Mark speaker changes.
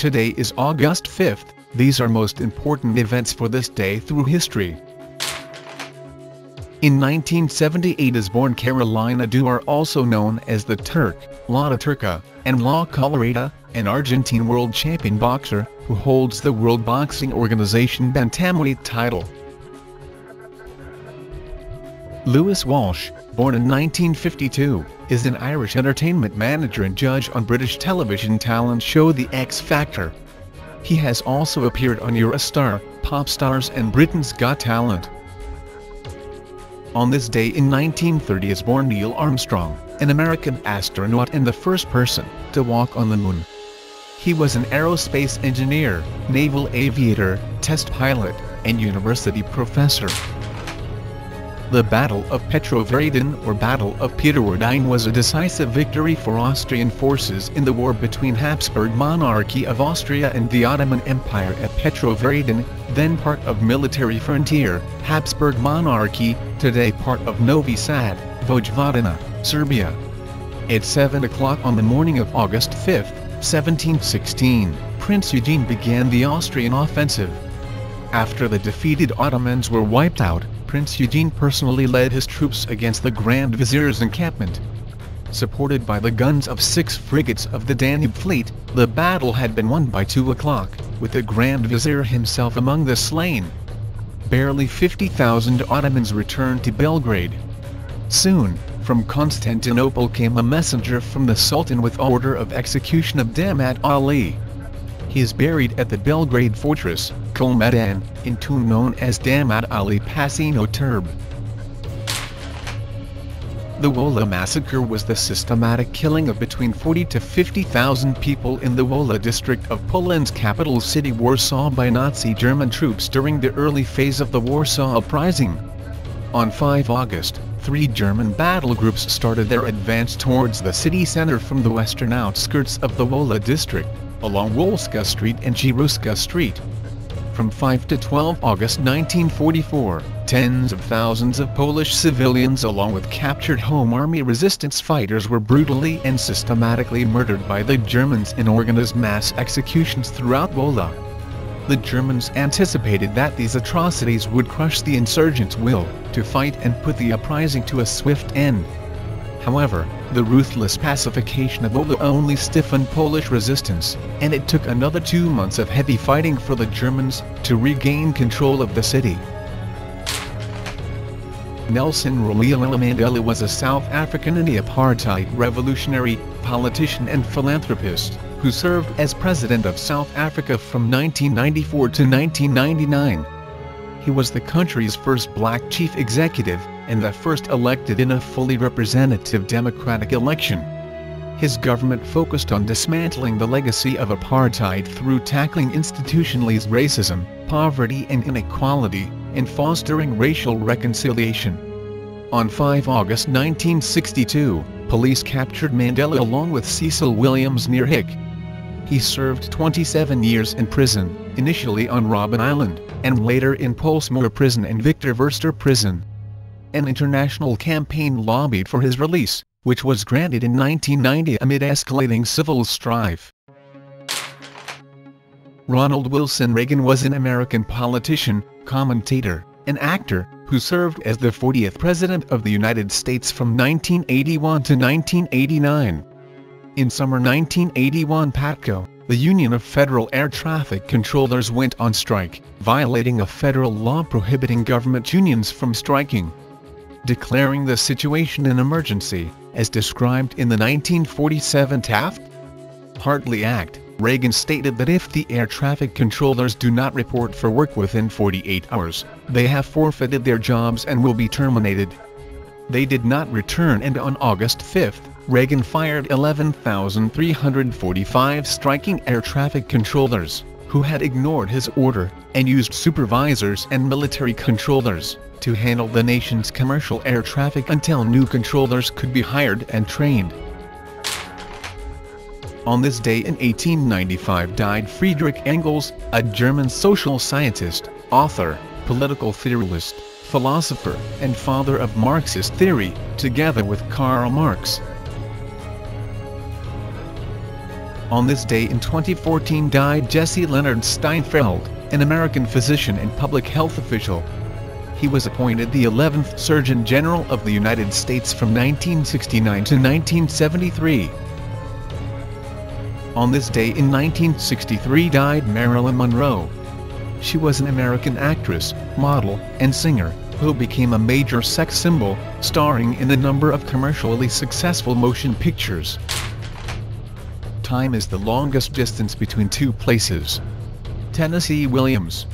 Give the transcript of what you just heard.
Speaker 1: Today is August 5th, these are most important events for this day through history. In 1978 is born Carolina Duer also known as the Turk, La Turca, and La Colorada, an Argentine world champion boxer, who holds the World Boxing Organization bantamweight title. Louis Walsh, born in 1952, is an Irish entertainment manager and judge on British television talent show The X Factor. He has also appeared on You're a Star, Popstars and Britain's Got Talent. On this day in 1930 is born Neil Armstrong, an American astronaut and the first person to walk on the moon. He was an aerospace engineer, naval aviator, test pilot, and university professor. The Battle of Petrovaradin or Battle of Peterwaradin was a decisive victory for Austrian forces in the war between Habsburg monarchy of Austria and the Ottoman Empire at Petrovaradin, then part of military frontier, Habsburg monarchy, today part of Novi Sad, Vojvodina, Serbia. At 7 o'clock on the morning of August 5, 1716, Prince Eugene began the Austrian offensive. After the defeated Ottomans were wiped out, Prince Eugene personally led his troops against the Grand Vizier's encampment. Supported by the guns of six frigates of the Danube fleet, the battle had been won by 2 o'clock, with the Grand Vizier himself among the slain. Barely 50,000 Ottomans returned to Belgrade. Soon, from Constantinople came a messenger from the Sultan with order of execution of Damat Ali. He is buried at the Belgrade fortress, Kalemegdan, in tomb known as Damat Ali Pasino Turb. The Wola massacre was the systematic killing of between 40 to 50,000 people in the Wola district of Poland's capital city Warsaw by Nazi German troops during the early phase of the Warsaw Uprising. On 5 August, three German battle groups started their advance towards the city center from the western outskirts of the Wola district along Wolska Street and Górczewska Street. From 5 to 12 August 1944, tens of thousands of Polish civilians along with captured Home Army resistance fighters were brutally and systematically murdered by the Germans in organized mass executions throughout Wola. The Germans anticipated that these atrocities would crush the insurgents' will to fight and put the uprising to a swift end. However, the ruthless pacification of Wola only stiffened Polish resistance, and it took another two months of heavy fighting for the Germans to regain control of the city. Nelson Rolihlahla Mandela was a South African anti-apartheid revolutionary, politician and philanthropist, who served as President of South Africa from 1994 to 1999. He was the country's first black chief executive, and the first elected in a fully representative democratic election. His government focused on dismantling the legacy of apartheid through tackling institutionalized racism, poverty and inequality, and fostering racial reconciliation. On 5 August 1962, police captured Mandela along with Cecil Williams near Howick. He served 27 years in prison, initially on Robben Island, and later in Pollsmoor Prison and Victor Verster Prison an international campaign lobbied for his release, which was granted in 1990 amid escalating civil strife. Ronald Wilson Reagan was an American politician, commentator, and actor, who served as the 40th President of the United States from 1981 to 1989. In summer 1981 PATCO, the Union of Federal Air Traffic Controllers went on strike, violating a federal law prohibiting government unions from striking declaring the situation an emergency, as described in the 1947 Taft-Hartley Act. Reagan stated that if the air traffic controllers do not report for work within 48 hours, they have forfeited their jobs and will be terminated. They did not return and on August 5, Reagan fired 11,345 striking air traffic controllers, who had ignored his order, and used supervisors and military controllers to handle the nation's commercial air traffic until new controllers could be hired and trained. On this day in 1895 died Friedrich Engels, a German social scientist, author, political theorist, philosopher, and father of Marxist theory, together with Karl Marx. On this day in 2014 died Jesse Leonard Steinfeld, an American physician and public health official. He was appointed the 11th Surgeon General of the United States from 1969 to 1973. On this day in 1963 died Marilyn Monroe. She was an American actress, model, and singer, who became a major sex symbol, starring in a number of commercially successful motion pictures. Time is the longest distance between two places. Tennessee Williams